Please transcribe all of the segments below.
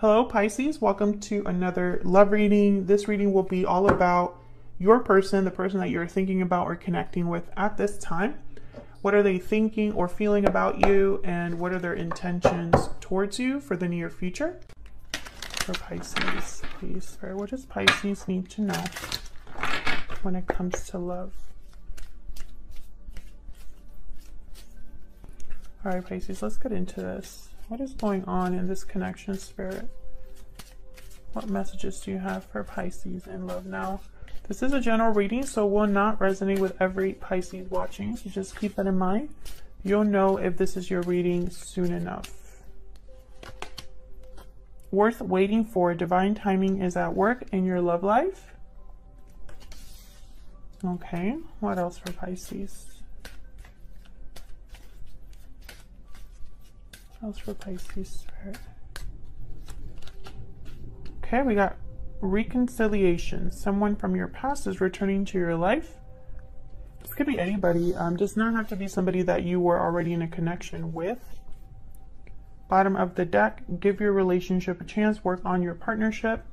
Hello, Pisces. Welcome to another love reading. This reading will be all about your person, the person that you're thinking about or connecting with at this time. What are they thinking or feeling about you, and what are their intentions towards you for the near future? For Pisces, please. Or what does Pisces need to know when it comes to love? All right, Pisces, let's get into this. What is going on in this connection, Spirit? What messages do you have for Pisces in love now? This is a general reading, so will not resonate with every Pisces watching, so just keep that in mind. You'll know if this is your reading soon enough. Worth waiting for. Divine timing is at work in your love life. Okay, what else for Pisces? Else for Pisces Spirit? Okay, we got reconciliation. Someone from your past is returning to your life. This could be anybody. Um, does not have to be somebody that you were already in a connection with. Bottom of the deck, give your relationship a chance, work on your partnership.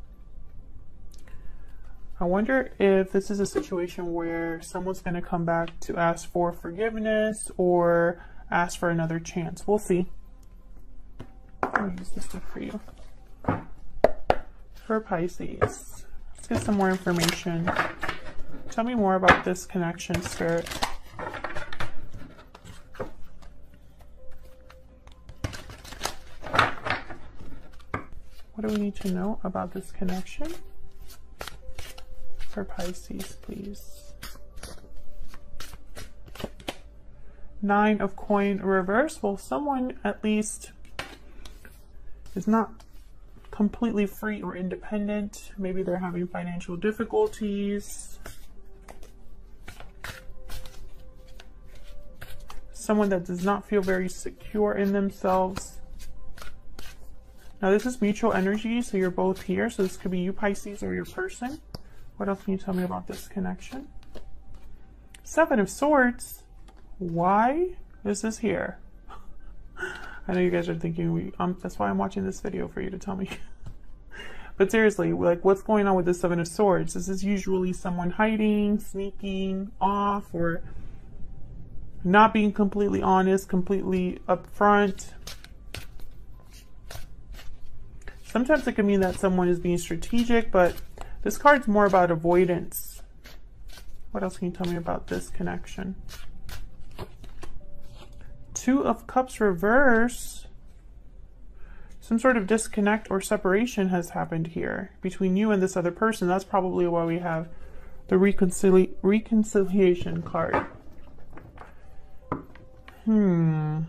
I wonder if this is a situation where someone's going to come back to ask for forgiveness or ask for another chance. We'll see. Use this one for you for Pisces. Let's get some more information. Tell me more about this connection, Spirit. What do we need to know about this connection? For Pisces, please. Nine of coin reverse. Well, someone at least is not completely free or independent. Maybe they're having financial difficulties. Someone that does not feel very secure in themselves. Now this is mutual energy, so you're both here. So this could be you, Pisces, or your person. What else can you tell me about this connection? Seven of Swords. Why is this here? I know you guys are thinking we um that's why I'm watching this video for you to tell me. but seriously, like what's going on with the Seven of Swords? This is usually someone hiding, sneaking off, or not being completely honest, completely upfront. Sometimes it can mean that someone is being strategic, but this card's more about avoidance. What else can you tell me about this connection? Two of Cups reverse. Some sort of disconnect or separation has happened here between you and this other person. That's probably why we have the reconcili reconciliation card. Hmm.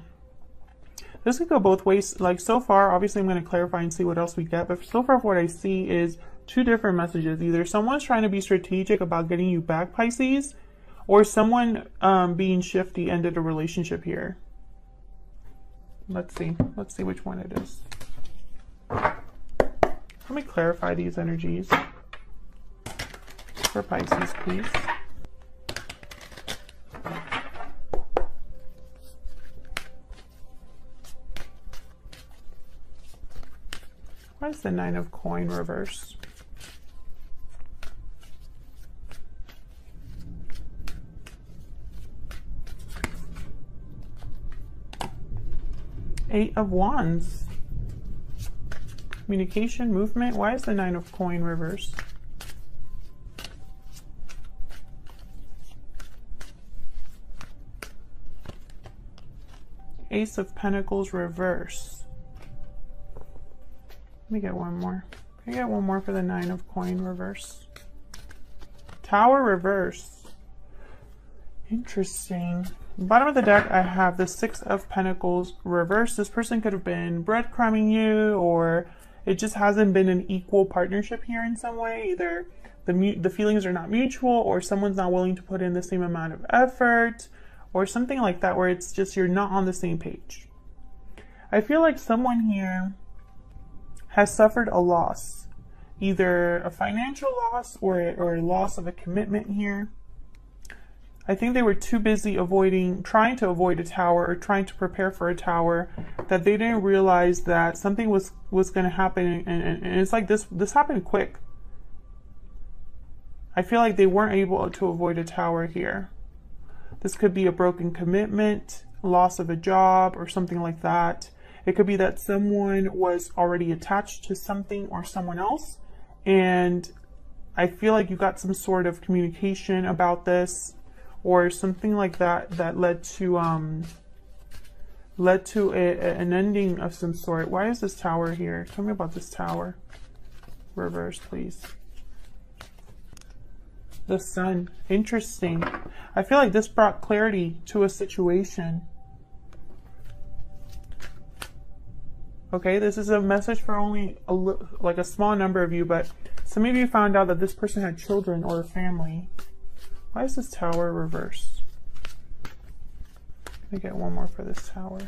This could go both ways. Like so far, obviously I'm going to clarify and see what else we get. But so far what I see is two different messages. Either someone's trying to be strategic about getting you back, Pisces, or someone um, being shifty ended a relationship here. Let's see. Let's see which one it is. Let me clarify these energies for Pisces, please. Why is the Nine of Coin reverse? Eight of Wands. Communication, movement. Why is the Nine of Coin reverse? Ace of Pentacles reverse. Let me get one more. Can I get one more for the Nine of Coin reverse? Tower reverse. Interesting. Bottom of the deck, I have the Six of Pentacles reversed. This person could have been breadcrumbing you, or it just hasn't been an equal partnership here in some way. Either the the feelings are not mutual, or someone's not willing to put in the same amount of effort, or something like that, where it's just you're not on the same page. I feel like someone here has suffered a loss, either a financial loss or or a loss of a commitment here I think they were too busy avoiding, trying to avoid a tower or trying to prepare for a tower that they didn't realize that something was, was going to happen. And, and, and it's like this, this happened quick. I feel like they weren't able to avoid a tower here. This could be a broken commitment, loss of a job, or something like that. It could be that someone was already attached to something or someone else, and I feel like you got some sort of communication about this or something like that that led to um led to a, a, an ending of some sort. Why is this tower here? Tell me about this tower. Reverse, please. The sun. Interesting. I feel like this brought clarity to a situation. Okay, this is a message for only a like a small number of you, but some of you found out that this person had children or a family. Why is this tower reversed? Let me get one more for this tower.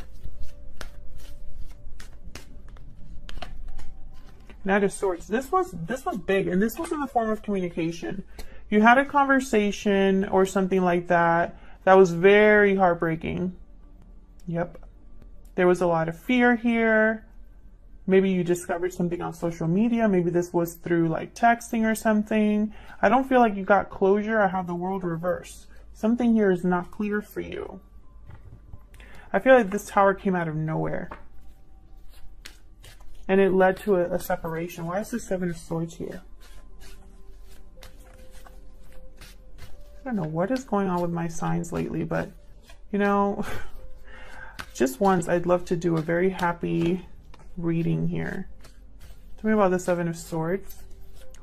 Knight of Swords. This was this was big, and this was in the form of communication. You had a conversation or something like that that was very heartbreaking. Yep. There was a lot of fear here. Maybe you discovered something on social media. Maybe this was through like texting or something. I don't feel like you got closure. I have the world reversed. Something here is not clear for you. I feel like this tower came out of nowhere. And it led to a, a separation. Why is the Seven of Swords here? I don't know what is going on with my signs lately, but you know, just once I'd love to do a very happy reading here. Tell me about the Seven of Swords.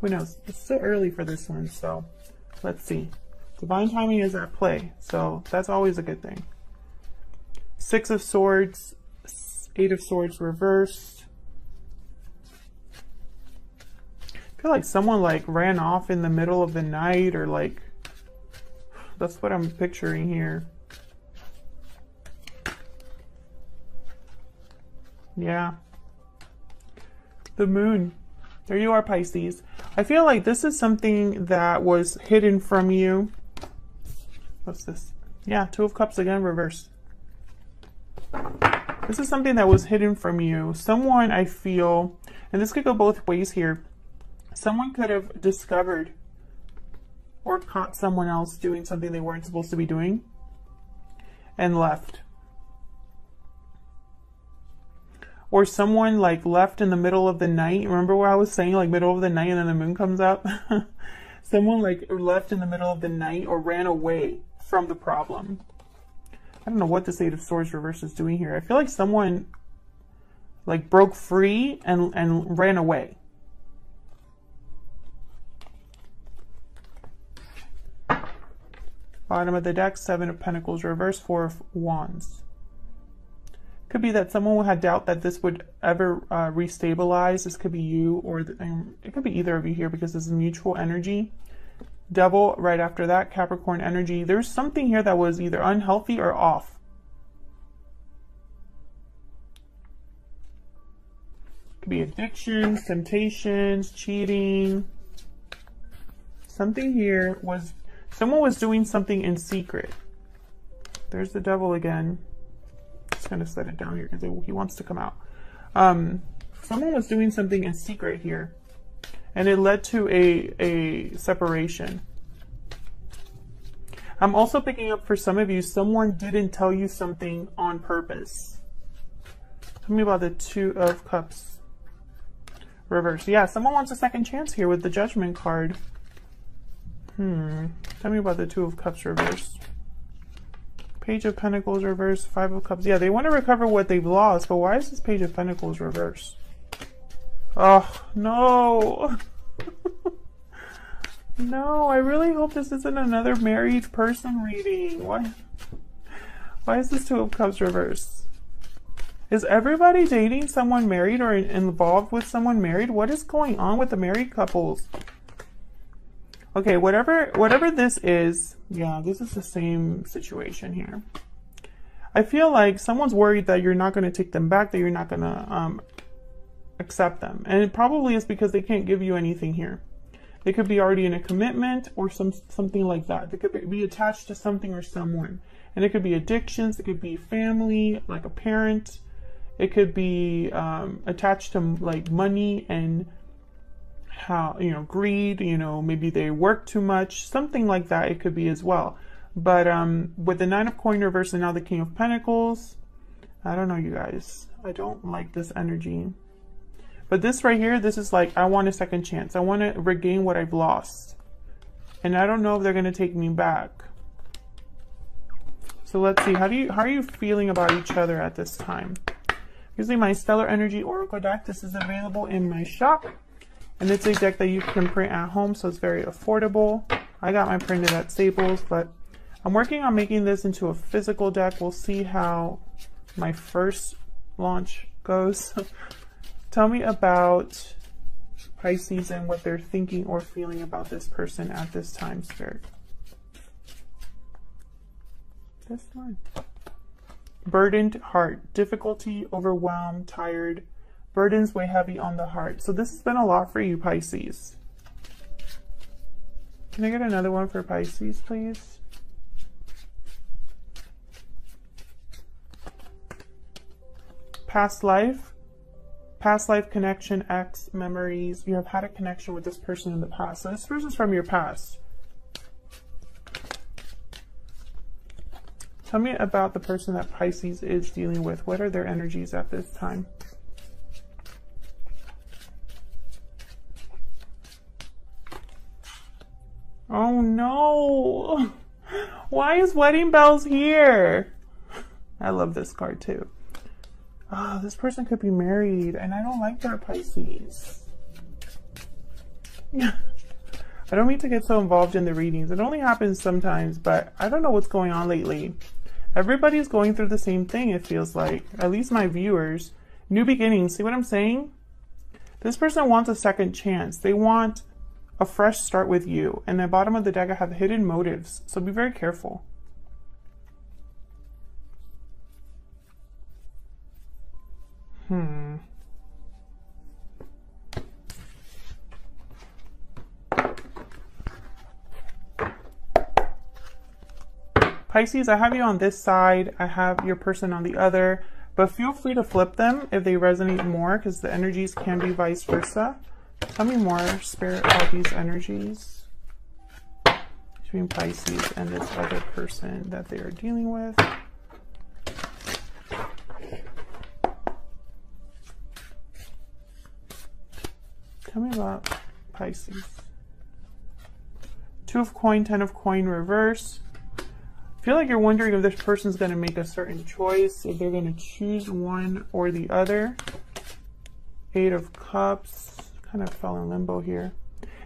Who knows? It's so early for this one, so let's see. Divine timing is at play, so that's always a good thing. Six of Swords, Eight of Swords reversed. I feel like someone like ran off in the middle of the night or like, that's what I'm picturing here. Yeah the moon. There you are, Pisces. I feel like this is something that was hidden from you. What's this? Yeah, Two of Cups again, reversed. This is something that was hidden from you. Someone, I feel, and this could go both ways here. Someone could have discovered or caught someone else doing something they weren't supposed to be doing and left. Or someone like left in the middle of the night. Remember what I was saying, like middle of the night and then the moon comes up? someone like left in the middle of the night or ran away from the problem. I don't know what this Eight of Swords reverse is doing here. I feel like someone like broke free and, and ran away. Bottom of the deck, Seven of Pentacles reverse, Four of Wands. Could be that someone had doubt that this would ever uh, restabilize. This could be you or the, um, it could be either of you here because this is mutual energy. Devil right after that, Capricorn energy. There's something here that was either unhealthy or off. Could be addictions, temptations, cheating. Something here was, someone was doing something in secret. There's the devil again just going to set it down here because he wants to come out. Um, someone was doing something in secret here, and it led to a, a separation. I'm also picking up for some of you, someone didn't tell you something on purpose. Tell me about the Two of Cups reverse. Yeah, someone wants a second chance here with the Judgment card. Hmm. Tell me about the Two of Cups reverse. Page of Pentacles reversed, Five of Cups. Yeah, they want to recover what they've lost, but why is this Page of Pentacles reversed? Oh, no. no, I really hope this isn't another married person reading. Why, why is this Two of Cups reversed? Is everybody dating someone married or involved with someone married? What is going on with the married couples? Okay, whatever whatever this is, yeah, this is the same situation here. I feel like someone's worried that you're not going to take them back, that you're not going to um, accept them. And it probably is because they can't give you anything here. They could be already in a commitment or some something like that. They could be attached to something or someone. And it could be addictions, it could be family, like a parent. It could be um, attached to like money and how, you know, greed, you know, maybe they work too much, something like that it could be as well. But um, with the Nine of Coin reverse and now the King of Pentacles, I don't know, you guys. I don't like this energy. But this right here, this is like, I want a second chance. I want to regain what I've lost. And I don't know if they're going to take me back. So let's see, how do you how are you feeling about each other at this time? Using my Stellar Energy Oracle deck, this is available in my shop. And it's a deck that you can print at home, so it's very affordable. I got my printed at Staples, but I'm working on making this into a physical deck. We'll see how my first launch goes. Tell me about Pisces and what they're thinking or feeling about this person at this time, Spirit. This one. Burdened heart. Difficulty, overwhelmed, tired. Burdens weigh heavy on the heart. So this has been a lot for you, Pisces. Can I get another one for Pisces, please? Past life. Past life connection, X, memories. You have had a connection with this person in the past. So this person's from your past. Tell me about the person that Pisces is dealing with. What are their energies at this time? Oh no! Why is Wedding Bells here? I love this card too. Oh, this person could be married, and I don't like that Pisces. I don't mean to get so involved in the readings. It only happens sometimes, but I don't know what's going on lately. Everybody's going through the same thing, it feels like. At least my viewers. New beginnings. See what I'm saying? This person wants a second chance. They want a fresh start with you. And the bottom of the deck, I have hidden motives. So be very careful. Hmm. Pisces, I have you on this side. I have your person on the other. But feel free to flip them if they resonate more because the energies can be vice versa. Tell me more, Spirit, about these energies between Pisces and this other person that they are dealing with. Tell me about Pisces. Two of coin, ten of coin reverse. I feel like you're wondering if this person's going to make a certain choice, if they're going to choose one or the other. Eight of cups. Kind of fell in limbo here.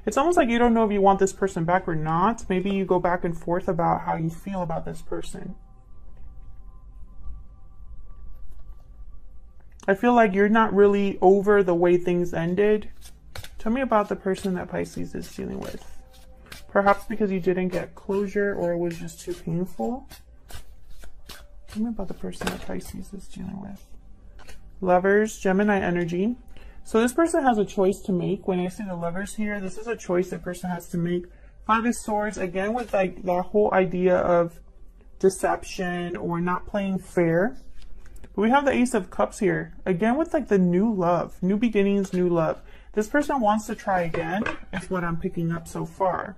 It's almost like you don't know if you want this person back or not. Maybe you go back and forth about how you feel about this person. I feel like you're not really over the way things ended. Tell me about the person that Pisces is dealing with. Perhaps because you didn't get closure or it was just too painful. Tell me about the person that Pisces is dealing with. Lovers, Gemini energy. So this person has a choice to make. When I see the lovers here, this is a choice the person has to make. Five of Swords, again with like that whole idea of deception or not playing fair. But we have the Ace of Cups here. Again with like the new love, new beginnings, new love. This person wants to try again, is what I'm picking up so far.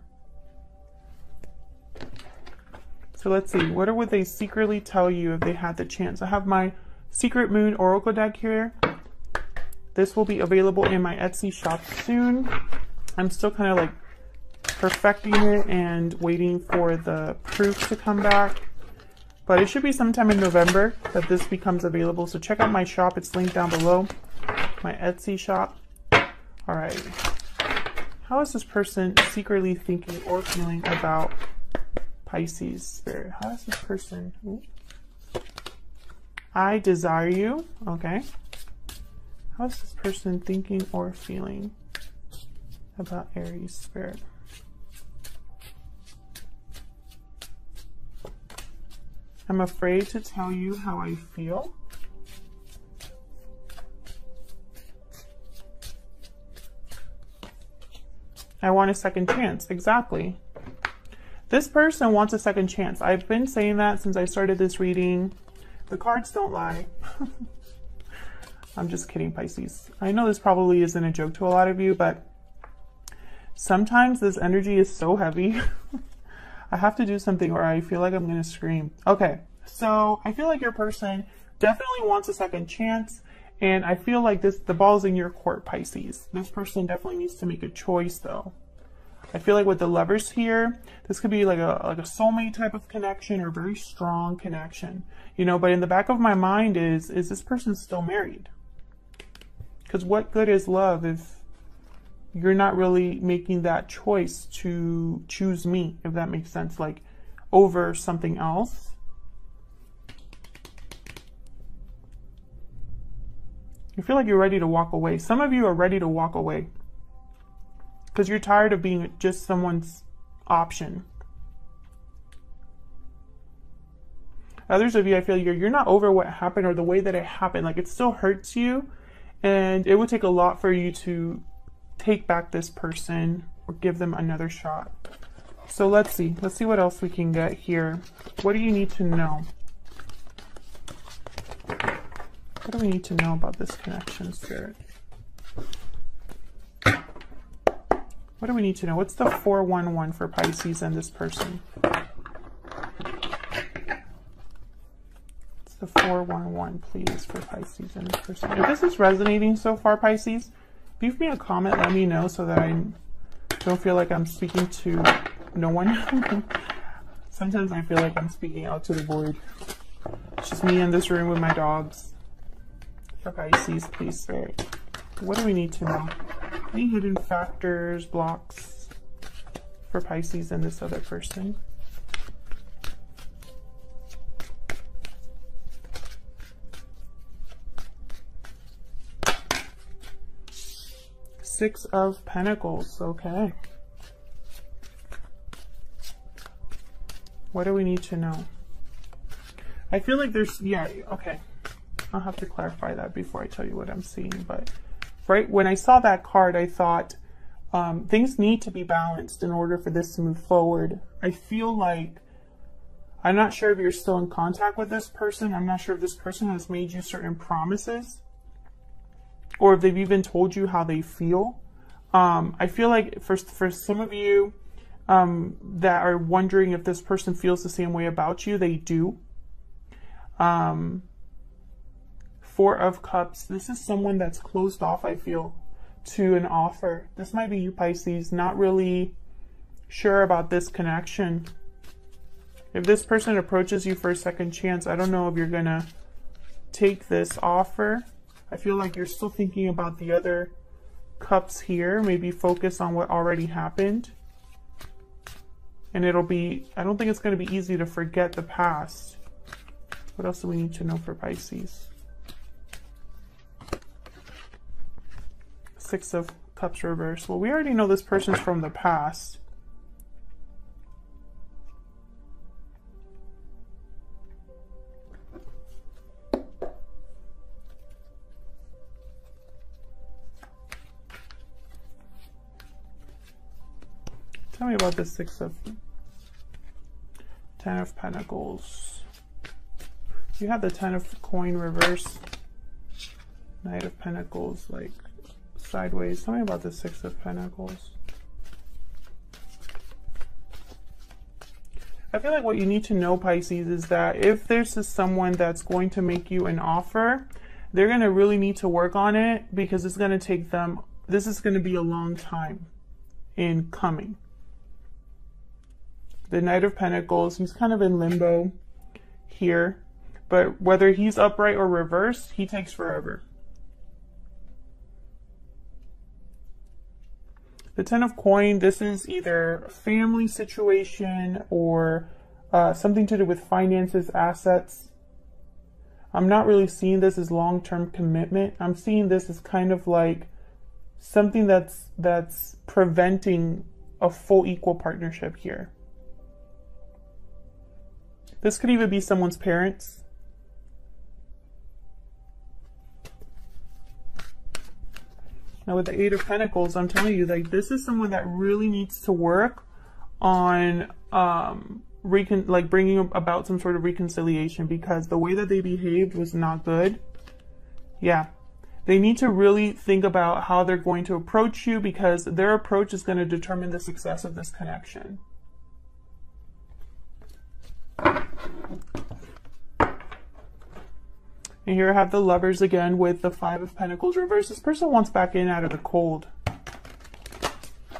So let's see, what would they secretly tell you if they had the chance? I have my Secret Moon Oracle deck here. This will be available in my Etsy shop soon. I'm still kind of like perfecting it and waiting for the proof to come back. But it should be sometime in November that this becomes available. So check out my shop. It's linked down below. My Etsy shop. All right. How is this person secretly thinking or feeling about Pisces spirit? How is this person? Ooh. I desire you. Okay. How is this person thinking or feeling about Aries spirit? I'm afraid to tell you how I feel. I want a second chance. Exactly. This person wants a second chance. I've been saying that since I started this reading. The cards don't lie. I'm just kidding, Pisces. I know this probably isn't a joke to a lot of you, but sometimes this energy is so heavy. I have to do something or I feel like I'm going to scream. Okay, so I feel like your person definitely wants a second chance. And I feel like this the ball's in your court, Pisces. This person definitely needs to make a choice, though. I feel like with the lovers here, this could be like a like a soulmate type of connection or very strong connection, you know. But in the back of my mind is is this person still married? Because what good is love if you're not really making that choice to choose me, if that makes sense, like over something else? You feel like you're ready to walk away. Some of you are ready to walk away because you're tired of being just someone's option. Others of you, I feel you're you're not over what happened or the way that it happened. Like it still hurts you, and it would take a lot for you to take back this person or give them another shot. So let's see. Let's see what else we can get here. What do you need to know? What do we need to know about this connection, Spirit? What do we need to know? What's the 411 for Pisces and this person? The 411, please, for Pisces and this person. If this is resonating so far, Pisces, leave me a comment. Let me know so that I don't feel like I'm speaking to no one. Sometimes I feel like I'm speaking out to the void. It's just me in this room with my dogs. For Pisces, please, say. What do we need to know? Any hidden factors, blocks for Pisces and this other person? Six of Pentacles, okay. What do we need to know? I feel like there's, yeah, okay. I'll have to clarify that before I tell you what I'm seeing. But right when I saw that card, I thought um, things need to be balanced in order for this to move forward. I feel like I'm not sure if you're still in contact with this person. I'm not sure if this person has made you certain promises or if they've even told you how they feel. Um, I feel like for, for some of you um, that are wondering if this person feels the same way about you, they do. Um, Four of Cups. This is someone that's closed off, I feel, to an offer. This might be you, Pisces, not really sure about this connection. If this person approaches you for a second chance, I don't know if you're going to take this offer. I feel like you're still thinking about the other cups here. Maybe focus on what already happened. And it'll be, I don't think it's going to be easy to forget the past. What else do we need to know for Pisces? Six of Cups reverse. Well, we already know this person's from the past. About the Six of Ten of Pentacles. You have the Ten of Coin reverse. Knight of Pentacles, like sideways. Tell me about the Six of Pentacles. I feel like what you need to know, Pisces, is that if there's someone that's going to make you an offer, they're going to really need to work on it because it's going to take them, this is going to be a long time in coming. The Knight of Pentacles, he's kind of in limbo here, but whether he's upright or reversed, he takes forever. The Ten of Coin, this is either a family situation or uh, something to do with finances, assets. I'm not really seeing this as long-term commitment. I'm seeing this as kind of like something that's that's preventing a full equal partnership here. This could even be someone's parents. Now with the Eight of Pentacles, I'm telling you, like this is someone that really needs to work on um, recon like bringing about some sort of reconciliation because the way that they behaved was not good. Yeah. They need to really think about how they're going to approach you because their approach is going to determine the success of this connection. And here I have the lovers again with the five of pentacles reversed. This person wants back in out of the cold.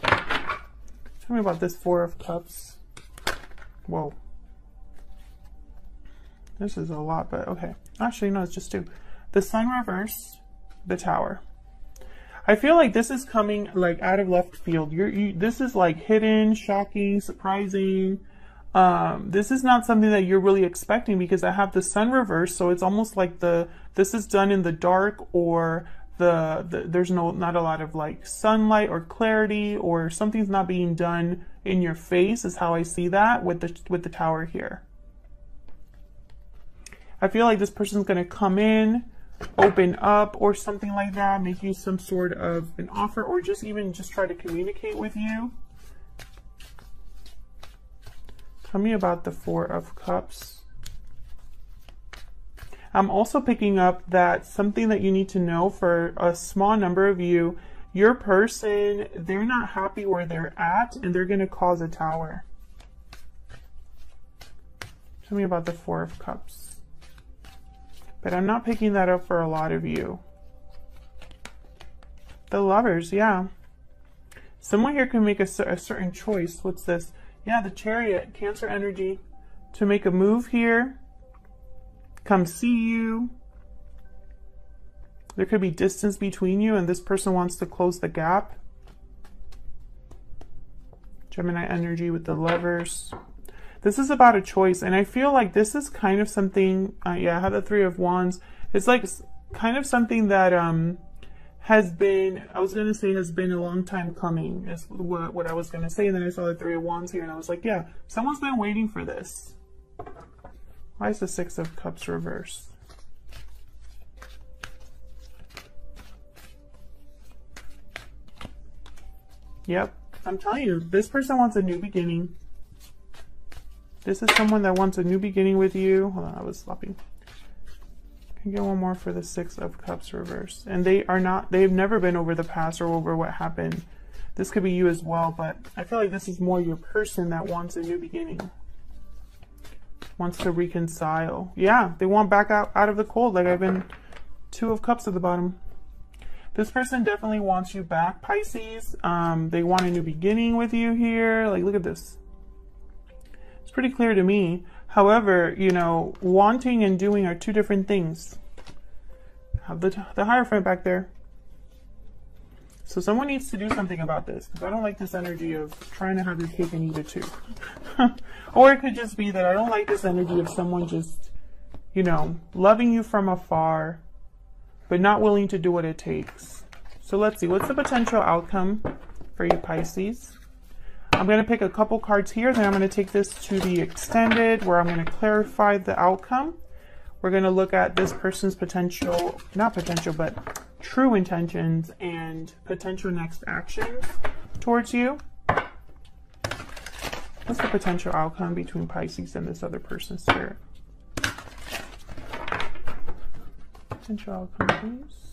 Tell me about this four of cups. Whoa. This is a lot, but okay. Actually, no, it's just two. The sun reverse, the tower. I feel like this is coming like out of left field. You're, you, this is like hidden, shocking, surprising. Um, this is not something that you're really expecting because I have the sun reverse, so it's almost like the this is done in the dark or the, the there's no not a lot of like sunlight or clarity or something's not being done in your face is how I see that with the with the tower here. I feel like this person's gonna come in, open up or something like that, make you some sort of an offer or just even just try to communicate with you. Tell me about the Four of Cups. I'm also picking up that something that you need to know for a small number of you, your person, they're not happy where they're at and they're going to cause a tower. Tell me about the Four of Cups. But I'm not picking that up for a lot of you. The lovers, yeah. Someone here can make a, a certain choice. What's this? Yeah, the chariot, Cancer energy, to make a move here, come see you. There could be distance between you and this person wants to close the gap. Gemini energy with the lovers. This is about a choice, and I feel like this is kind of something, uh, yeah, I have the Three of Wands. It's like kind of something that, um, has been, I was going to say has been a long time coming, is what, what I was going to say. And then I saw the Three of Wands here, and I was like, yeah, someone's been waiting for this. Why is the Six of Cups reversed? Yep, I'm telling you, this person wants a new beginning. This is someone that wants a new beginning with you. Hold on, I was slopping. Get one more for the Six of Cups reverse. And they are not, they've never been over the past or over what happened. This could be you as well, but I feel like this is more your person that wants a new beginning. Wants to reconcile. Yeah, they want back out, out of the cold, like I've been two of cups at the bottom. This person definitely wants you back, Pisces. Um, they want a new beginning with you here. Like, look at this. It's pretty clear to me. However, you know, wanting and doing are two different things. Have the, the Hierophant back there. So someone needs to do something about this because I don't like this energy of trying to have your cake and eat it too. or it could just be that I don't like this energy of someone just, you know, loving you from afar, but not willing to do what it takes. So let's see, what's the potential outcome for you Pisces? I'm going to pick a couple cards here, then I'm going to take this to the extended where I'm going to clarify the outcome. We're going to look at this person's potential, not potential, but true intentions and potential next actions towards you. What's the potential outcome between Pisces and this other person's spirit? Potential outcome, please.